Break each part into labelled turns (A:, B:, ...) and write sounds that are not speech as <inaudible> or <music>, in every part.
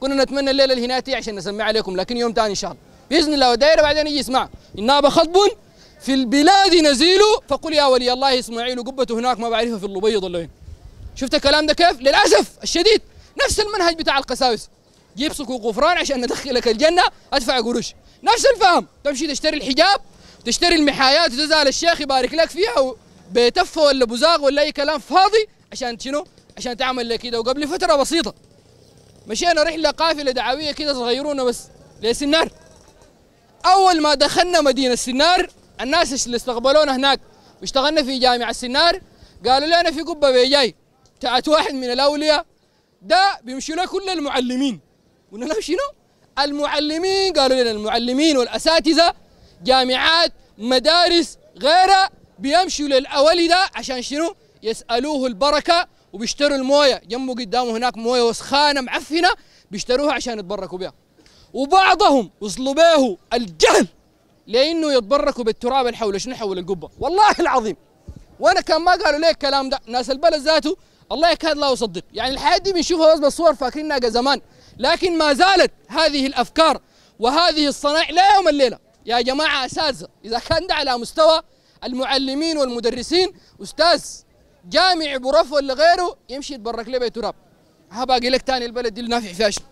A: كنا نتمنى الليلة الهناتي عشان نسمع عليكم لكن يوم ثاني إن شاء الله. بإذن الله ودايرة بعدين يجي يسمع. النابه خطب في البلاد نزيل فقل يا ولي الله إسماعيل قبته هناك ما بعرفها في اللبيض ولا وين. شفت الكلام ده كيف؟ للأسف الشديد. نفس المنهج بتاع القساوسه جيب صكوك غفران عشان ندخلك الجنة أدفع قروش. نفس الفهم. تمشي تشتري الحجاب تشتري المحايات وتزعل الشيخ يبارك لك فيها بتفه ولا بزاغ ولا أي كلام فاضي عشان شنو؟ عشان تعمل لك كده. وقبل فترة بسيطة. مشينا رحلة قافلة دعوية كده صغيرونة بس لسنار أول ما دخلنا مدينة سنار الناس اللي استقبلونا هناك واشتغلنا في جامعة سنار قالوا لنا في قبة بيجاي بتاعت واحد من الأولياء ده بيمشي له كل المعلمين قلنا له شنو؟ المعلمين قالوا لنا المعلمين والأساتذة جامعات مدارس غيرها بيمشوا للأولي ده عشان شنو؟ يسألوه البركة وبيشتروا الموية. جنبه قدامه هناك موية وسخانة معفنة بيشتروها عشان يتبركوا بها وبعضهم وصلوا به الجهل لإنه يتبركوا بالتراب اللي حول شنو حول القبة؟ والله العظيم. وأنا كان ما قالوا لي الكلام ده. ناس البلد ذاته الله يكاد لا يصدق. يعني الحياة دي بنشوفها بس بالصور فاكرينها زمان. لكن ما زالت هذه الأفكار وهذه الصنائع لا يوم الليلة. يا جماعة اساتذه إذا كان ده على مستوى المعلمين والمدرسين أستاذ جامع برف ولا غيره يمشي يتبرك له بتراب ها باقي لك تاني البلد دي نافع فيها شنو؟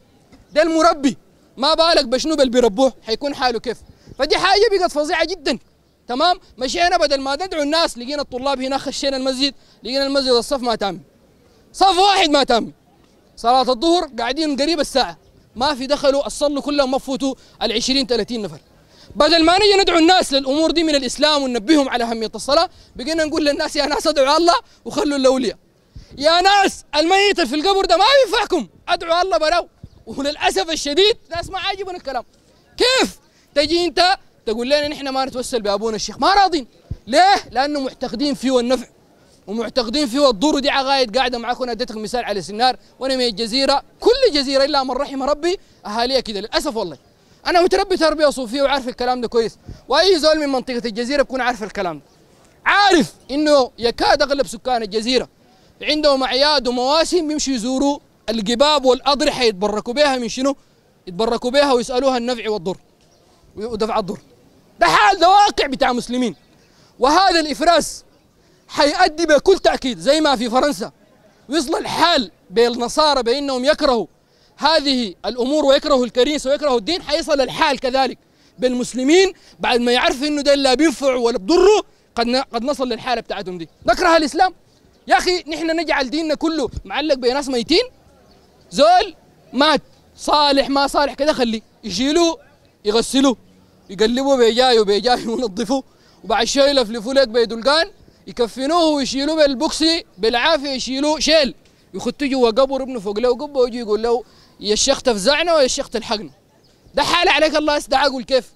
A: ده المربي. ما بالك بشنو بل بيربوه؟ حيكون حاله كيف؟ فدي حاجة بقت فظيعة جدا. تمام؟ مشينا بدل ما ندعو الناس لقينا الطلاب هنا خشينا المسجد لقينا المسجد الصف ما تام صف واحد ما تام صلاة الظهر قاعدين قريب الساعة. ما في دخلوا الصلوا كلهم ما فوتوا ال 20 30 نفر. بدل ما نجي ندعو الناس للأمور دي من الإسلام وننبههم على أهمية الصلاة بقينا نقول للناس يا ناس ادعوا الله وخلوا الاولياء يا ناس الميت في القبر ده ما ينفعكم ادعوا الله براو. وللأسف الشديد ناس ما عاجبنا الكلام. كيف؟ تجي انت تقول لنا نحن ما نتوسل بأبونا الشيخ ما راضين. ليه؟ لأنه معتقدين فيه النفع ومعتقدين فيه الضر دي. عقايد قاعدة معاكم أنا أديتك مثال على سنار وأنا من الجزيرة. كل جزيرة إلا من رحم ربي أهاليها كده. للأسف والله. أنا متربي تربية صوفية وعارف الكلام ده كويس. وأي زول من منطقة الجزيرة بكون عارف الكلام ده. عارف إنه يكاد أغلب سكان الجزيرة عندهم أعياد ومواسم بيمشوا يزوروا القباب والأضرحة يتبركوا بها من شنو؟ يتبركوا بها ويسألوها النفع والضر. ودفع الضر. ده حال ده واقع بتاع مسلمين. وهذا الإفراس حيؤدي بكل تأكيد زي ما في فرنسا ويصل الحال بين النصارى بأنهم يكرهوا هذه الأمور ويكرهوا الكنيسه ويكرهوا الدين حيصل الحال كذلك. بالمسلمين بعد ما يعرفوا إنه ده لا بينفعوا ولا بضروا قد قد نصل للحالة بتاعتهم دي. نكره الإسلام؟ يا أخي نحن نجعل ديننا كله معلق بناس ميتين؟ زول مات صالح ما صالح كده خليه. يشيلوه يغسلوه يقلبوا بيجاي وبيجاي <laughs> ينظفوه وبعد شوية يلفلفوا لك بيدلقان يكفنوه ويشيلوه بالبوكسي بالعافية يشيلوه شيل. يخطوا جوا قبر ابنه فوق له قبه ويجي يقول له يا الشيخ تفزعنا ويا الشيخ تلحقنا. ده حال عليك الله يستدعى أقول كيف.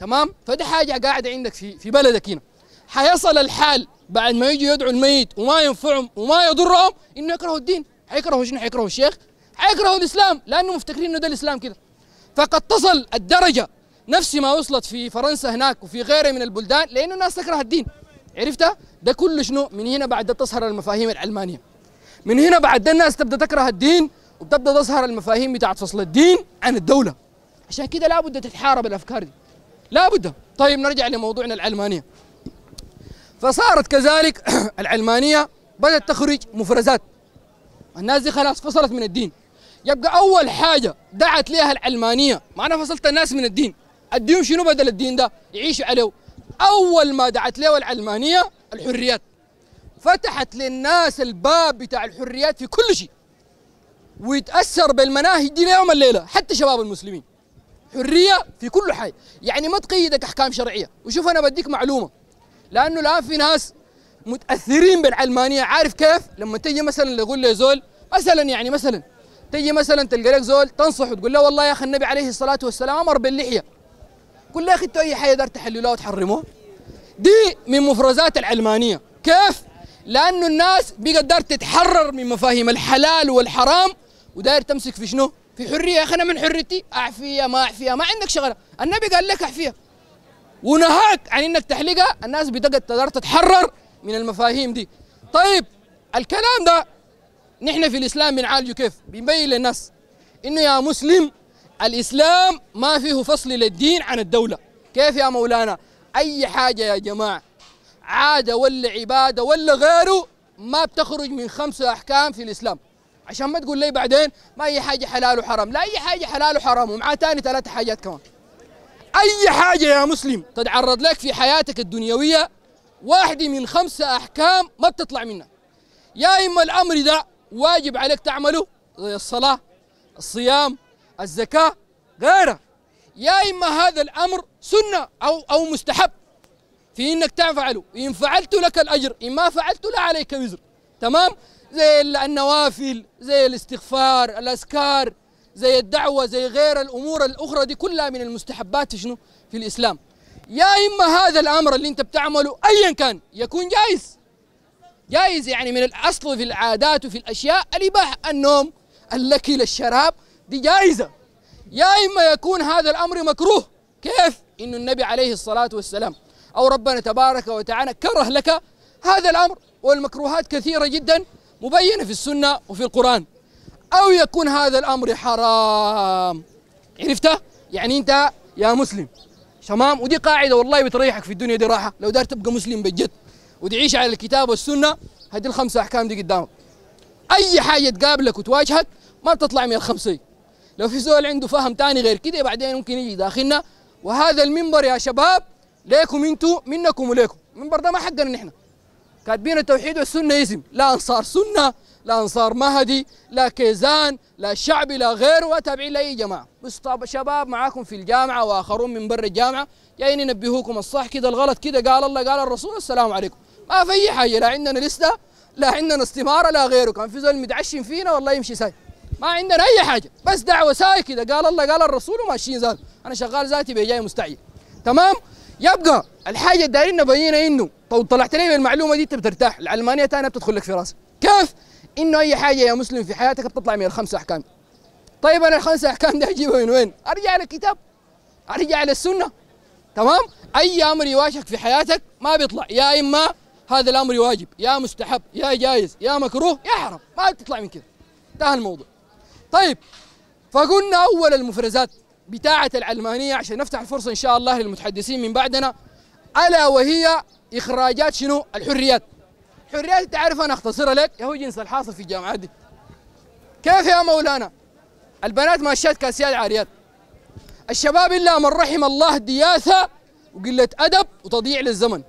A: تمام؟ فدي حاجة قاعدة عندك في في بلدك هنا. حيصل الحال بعد ما يجي يدعوا الميت وما ينفعهم وما يضرهم إنه يكرهوا الدين. حيكرهوا شنو؟ حيكرهوا الشيخ؟ حيكرهوا الإسلام لأنه مفتكرين إنه ده الإسلام كده. فقد تصل الدرجة نفس ما وصلت في فرنسا هناك وفي غيرها من البلدان لأنه الناس تكره الدين. عرفتها ده كله شنو؟ من هنا بعد تظهر المفاهيم العلمانية. من هنا بعد ده الناس تبدأ تكره الدين وبتبدأ تظهر المفاهيم بتاعت فصل الدين عن الدولة. عشان كده لابد تتحارب الأفكار دي. لابد طيب نرجع لموضوعنا العلمانية. فصارت كذلك <clears throat> العلمانية بدأت تخرج مفرزات الناس دي خلاص فصلت من الدين. يبقى أول حاجة دعت لها العلمانية. ما أنا فصلت الناس من الدين. الدين شنو بدل الدين ده؟ يعيشوا عليه. أول ما دعت له العلمانية الحريات. فتحت للناس الباب بتاع الحريات في كل شيء. ويتأثر بالمناهج دي ليوم الليلة حتى شباب المسلمين. حرية في كل حاجة يعني ما تقيدك أحكام شرعية. وشوف أنا بديك معلومة. لأنه الآن في ناس متأثرين بالعلمانية. عارف كيف؟ لما تيجي مثلا يقول لي زول مثلا يعني مثلا تيجي مثلا تلقى لك زول تنصحه تقول له والله يا أخي النبي عليه الصلاة والسلام أمر باللحية. قل له يا أخي أنتوا أي حاجة دار تحللوها وتحرموها دي من مفرزات العلمانية. كيف؟ لأنه الناس بقت دار تتحرر من مفاهيم الحلال والحرام وداير تمسك في شنو؟ في حرية. يا أخي أنا من حريتي. اعفيها ما اعفيها ما عندك شغلة، النبي قال لك اعفيها ونهاك عن إنك تحلقها الناس بتقدر تقدر تتحرر من المفاهيم دي. طيب الكلام ده نحن في الإسلام بنعالجه كيف؟ بنبين للناس إنه يا مسلم الإسلام ما فيه فصل للدين عن الدولة. كيف يا مولانا؟ أي حاجة يا جماعة عادة ولا عبادة ولا غيره ما بتخرج من خمسة أحكام في الإسلام. عشان ما تقول لي بعدين ما أي حاجة حلال وحرام. لا أي حاجة حلال وحرام ومعاه تاني ثلاث حاجات كمان. أي حاجة يا مسلم تتعرض لك في حياتك الدنيوية واحدة من خمسة أحكام ما بتطلع منها. يا إما الأمر ده واجب عليك تعمله زي الصلاة الصيام الزكاة غيرها يا إما هذا الأمر سنة أو أو مستحب في إنك تفعله إن فعلت لك الأجر إن ما فعلت لا عليك وزر. تمام؟ زي النوافل زي الاستغفار الأذكار زي الدعوة زي غير الأمور الأخرى دي كلها من المستحبات شنو؟ في الإسلام. يا إما هذا الأمر اللي أنت بتعمله ايا كان يكون جائز. جائز يعني من الأصل في العادات وفي الأشياء الإباحة النوم الأكل الشراب دي جائزة. يا إما يكون هذا الأمر مكروه. كيف؟ انه النبي عليه الصلاة والسلام أو ربنا تبارك وتعالى كره لك هذا الأمر والمكروهات كثيرة جدا. مبينة في السنة وفي القرآن. أو يكون هذا الأمر حرام. عرفت يعني أنت يا مسلم. تمام ودي قاعدة والله بتريحك في الدنيا دي راحة. لو دار تبقى مسلم بجد. وتعيش على الكتاب والسنة هذه الخمسة أحكام دي قدامك. أي حاجة تقابلك وتواجهك ما بتطلع من الخمسه لو في زول عنده فهم تاني غير كده بعدين ممكن يجي داخلنا. وهذا المنبر يا شباب ليكم أنتوا منكم وليكم. المنبر ده ما حقنا نحن. كاتبين التوحيد والسنة اسم. لا أنصار سنة لا أنصار مهدي لا كيزان لا شعبي لا غيره ولا تابعين لأي جماعة. بس شباب معاكم في الجامعة وآخرون من برا الجامعة جايين ينبهوكم الصح كده الغلط كده قال الله قال الرسول السلام عليكم. ما في أي حاجة لا عندنا لسته لا عندنا استمارة لا غيره. كان في زول متعشم فينا والله يمشي ساي. ما عندنا أي حاجة بس دعوة ساي كده قال الله قال الرسول وماشيين زاد. أنا شغال ذاتي بجاي مستعجل. تمام؟ يبقى الحاجة دايرين نبينها إنه طو طلعت لي بالمعلومه دي انت بترتاح العلمانية ثانية بتدخل لك في راسك. كيف؟ إنه أي حاجة يا مسلم في حياتك بتطلع من الخمسه أحكام. طيب أنا الخمسه أحكام دي اجيبها من وين؟ أرجع للكتاب. أرجع للسنة. تمام؟ أي أمر يواجهك في حياتك ما بيطلع. يا إما هذا الأمر واجب يا مستحب يا جائز يا مكروه يا حرام. ما بتطلع من كده. انتهى الموضوع. طيب فقلنا أول المفرزات بتاعة العلمانية عشان نفتح الفرصة إن شاء الله للمتحدثين من بعدنا ألا وهي إخراجات شنو؟ الحريات. حريات تعرف أنا أختصرها لك؟ يا هو جنس الحاصل في الجامعات دي. كيف يا مولانا؟ البنات ماشيات كاسيات عاريات. الشباب إلا من رحم الله دياثة وقلة أدب وتضييع للزمن.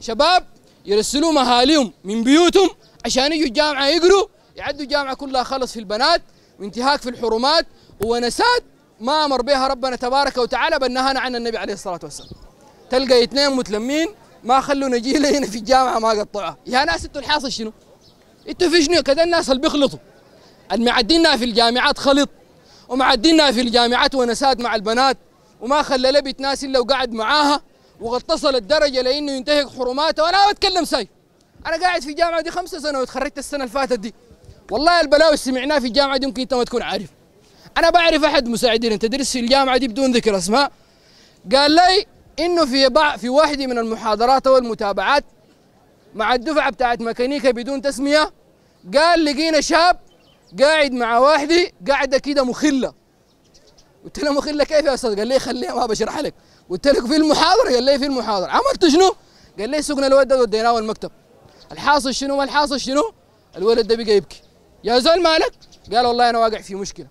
A: شباب يرسلوا مهاليهم من بيوتهم عشان يجوا الجامعة يقروا يعدوا الجامعة كلها خلص في البنات وانتهاك في الحرمات ونسات ما أمر بها ربنا تبارك وتعالى بل نهانا عن النبي عليه الصلاة والسلام. تلقى اثنين متلمين ما خلوا نجيله هنا في الجامعة ما قطعوها يا ناس أنتوا الحاصل شنو؟ أنتوا في شنو؟ كذا الناس اللي بيخلطوا. المعدينها في الجامعات خلط ومعدينها في الجامعات ونسات مع البنات وما خلى لبت ناس إلا وقعد معاها وغتصل الدرجة لإنه ينتهك حرماته. وأنا بتكلم ساي. أنا قاعد في الجامعة دي خمسة سنه وتخرجت السنة اللي فاتت دي. والله البلاوي اللي سمعناها في الجامعة دي يمكن انت ما تكون عارف. أنا بعرف أحد مساعدين. تدرس في الجامعة دي بدون ذكر أسماء؟ قال لي إنه في بعض في واحدة من المحاضرات أو المتابعات مع الدفعة بتاعت ميكانيكا بدون تسمية قال لقينا شاب قاعد مع واحدة قاعدة كده مخلة قلت له مخلة كيف يا أستاذ؟ قال لي خليها ما بشرح لك قلت له في المحاضرة قال لي في المحاضرة عملت شنو؟ قال لي سقنا الولد ده وديناه المكتب الحاصل شنو ما الحاصل شنو؟ الولد ده بقى يبكي يا زول مالك؟ قال والله أنا واقع في مشكلة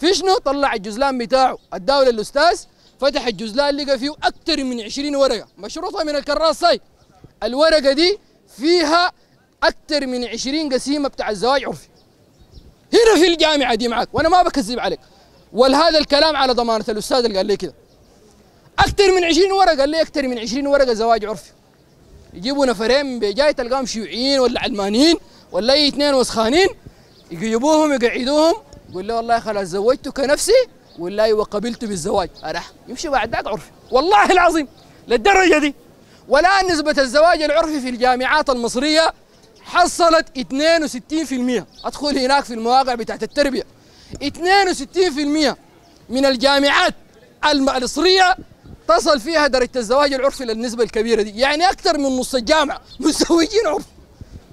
A: في شنو؟ طلع الجزلان بتاعه أداه للأستاذ فتح الجزلان لقى فيه أكثر من 20 ورقة. مشروطة من الكراسه الورقة دي فيها أكثر من 20 قسيمة بتاع الزواج عرفي. هنا في الجامعة دي معك وأنا ما بكذب عليك. ولهذا الكلام على ضمانة الأستاذ اللي قال لي كده. أكثر من 20 ورقة قال لي أكثر من 20 ورقة زواج عرفي. يجيبوا نفرين من بجاي تلقاهم شيوعيين ولا علمانيين ولا أي اثنين وسخانين. يجيبوهم يقعدوهم. يقول له والله خلاص زوجتك نفسي ولا وقبلت بالزواج. أرح. يمشي بعد ذاك عرفي والله العظيم للدرجة دي. والآن نسبة الزواج العرفي في الجامعات المصرية حصلت 62% أدخل هناك في المواقع بتاعت التربية. 62% من الجامعات المصرية تصل فيها درجة الزواج العرفي للنسبة الكبيرة دي. يعني أكثر من نص الجامعة متزوجين عرف.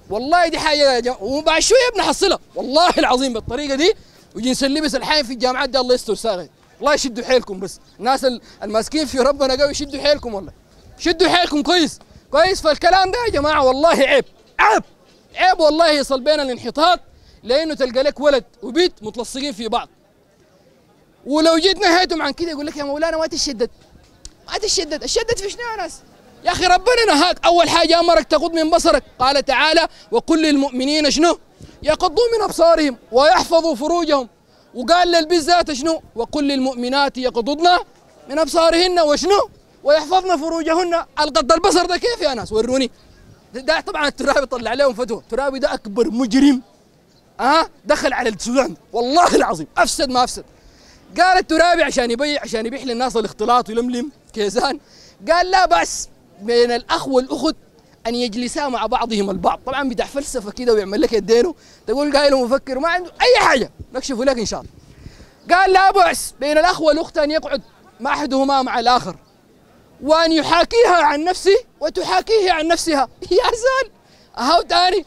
A: والله دي حاجة يا جماعة. وبعد شوية بنحصلها. والله العظيم بالطريقة دي وجنس اللبس الحين في الجامعات دي الله يستر ساغي الله يشدوا حيلكم بس. الناس ال- الماسكين في ربنا قوي يشدوا حيلكم والله. شدوا حيلكم كويس. كويس فالكلام ده يا جماعة والله عيب. عيب. عيب والله يصل بين الانحطاط لأنه تلقى لك ولد وبنت متلصقين في بعض. ولو جيت نهيتهم عن كده يقول لك يا مولانا ما تشدد ما تشدد الشدد في شنو يا ناس؟ يا أخي ربنا نهاك. أول حاجة أمرك تغض من بصرك. قال تعالى وقل للمؤمنين شنو؟ يغضوا من أبصارهم ويحفظوا فروجهم. وقال للبزات شنو؟ وقل للمؤمنات يغضضن من أبصارهن وشنو؟ ويحفظن فروجهن. الغض البصر ده كيف يا ناس؟ وروني. ده, طبعا الترابي طلع عليهم فتوى. الترابي ده أكبر مجرم. ها؟ دخل على السودان. والله العظيم. أفسد ما أفسد. قال الترابي عشان يبيع عشان يبيح للناس الاختلاط ويلملم كيزان. قال لا بأس. بين الأخ والأخت أن يجلسا مع بعضهم البعض. طبعا بتاع فلسفة كده ويعمل لك يدينه. تقول قايل مفكر ما عنده أي حاجة. نكشفه لك إن شاء الله. قال لا بأس بين الأخ والأخت أن يقعد مع أحدهما مع الآخر. وأن يحاكيها عن نفسه وتحاكيه عن نفسها. <laughs> يا زول. أهو تاني.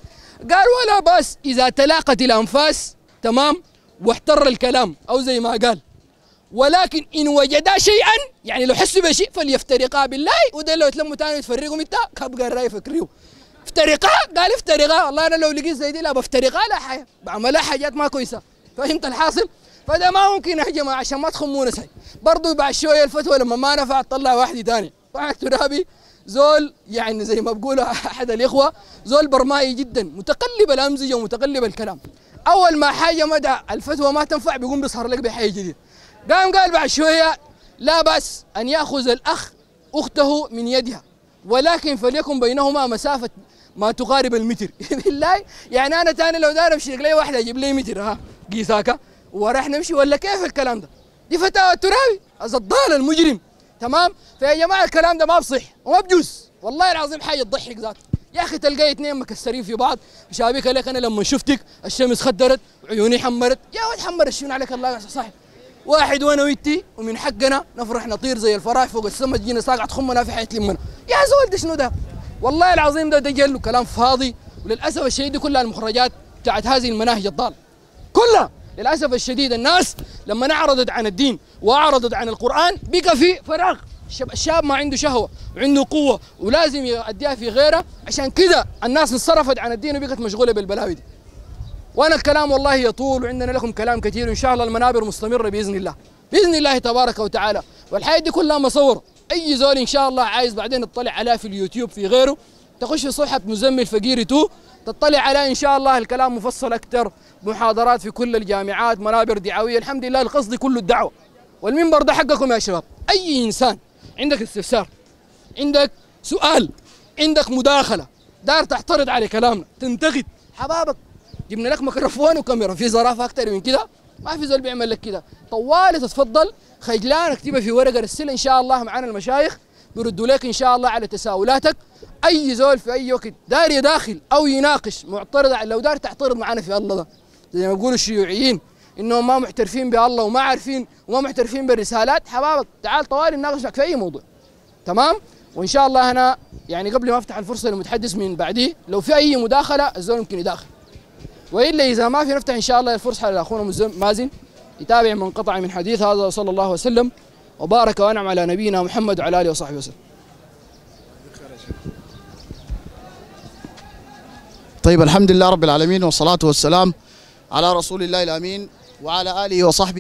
A: قال ولا بأس إذا تلاقت الأنفاس. تمام. واحتر الكلام. أو زي ما قال. ولكن إن وجدا شيئا يعني لو حسوا بشيء فليفترقا بالله. وده لو يتلموا تاني يتفرقوا متى كبقى الراي يفكريو افترقا؟ قال افترقا. والله أنا لو لقيت زي دي لا بفترقا لا حاجة بعملها حاجات ما كويسة. فهمت الحاصل؟ فده ما ممكن يا جماعة عشان ما تخمونا سي برضه بعد شوية الفتوى لما ما نفع تطلع واحد تاني. طبعا ترابي زول يعني زي ما بقولوا أحد الإخوة زول برمائي جدا متقلب الأمزجة ومتقلب الكلام. أول ما حاجة مدى الفتوى ما تنفع بيقوم بيظهر لك بحاجة جديده قام قال بعد شوية لا بأس أن يأخذ الأخ أخته من يدها ولكن فليكن بينهما مسافة ما تقارب المتر. <laughs> بالله يعني أنا تاني لو داير أمشي لي واحدة أجيب لي متر ها قيساكا وراح نمشي ولا كيف الكلام ده؟ دي فتاوى الترابي الضال المجرم. تمام؟ فيا جماعة الكلام ده ما بصح وما بجوز. والله العظيم حاجة تضحك ذاته. يا أخي تلقى اثنين مكسرين في بعض. شابك لك أنا لما شفتك الشمس خدرت وعيوني حمرت. يا ولد حمر شنو عليك الله يا صاحب واحد وأنا وانتي ومن حقنا نفرح نطير زي الفراش فوق السما تجينا ساقعة خمنا في حياة لمنا يا زول ده شنو ده؟ والله العظيم ده دجل كلام فاضي. وللأسف الشديد دي كلها المخرجات بتاعت هذه المناهج الضال كلها! للأسف الشديد الناس لما أعرضت عن الدين وأعرضت عن القرآن بقى في فراغ. الشاب, الشاب ما عنده شهوة وعنده قوة ولازم يؤديها في غيره. عشان كده الناس انصرفت عن الدين وبقت مشغولة بالبلاوي دي. وأنا الكلام والله يطول وعندنا لكم كلام كثير وان شاء الله المنابر مستمرة بإذن الله. بإذن الله تبارك وتعالى. والحياة دي كلها مصور. أي زول إن شاء الله عايز بعدين تطلع عليها في اليوتيوب في غيره تخش في صفحة مزمل فقيري تو تطلع عليها إن شاء الله الكلام مفصل أكثر محاضرات في كل الجامعات منابر دعوية الحمد لله القصد كله الدعوة. والمنبر ده حقكم يا شباب. أي إنسان عندك استفسار عندك سؤال عندك مداخلة دار تعترض على كلامنا تنتقد. حبابك. جبنا لك ميكروفون وكاميرا. في زرافة أكثر من كده؟ ما في زول بيعمل لك كده. طوالي تتفضل. خجلان اكتبها في ورقة رسلها إن شاء الله معنا المشايخ. بيردوا لك إن شاء الله على تساؤلاتك. أي زول في أي وقت دار يداخل أو يناقش معترض لو دار تعترض معنا في الله ده. زي ما بيقولوا الشيوعيين. إنهم ما محترفين بالله وما عارفين وما محترفين بالرسالات. حبابك تعال طوالي نناقش معك في أي موضوع. تمام؟ وإن شاء الله أنا يعني قبل ما أفتح الفرصة للمتحدث من بعديه لو في أي مداخلة الزول يمكن يداخل. وإلا إذا ما في نفتح إن شاء الله الفرصة لاخونا مازن يتابع من قطع من حديث هذا صلى الله وسلم وبارك وأنعم على نبينا محمد وعلى آله وصحبه وسلم.
B: طيب الحمد لله رب العالمين والصلاة والسلام على رسول الله الأمين وعلى آله وصحبه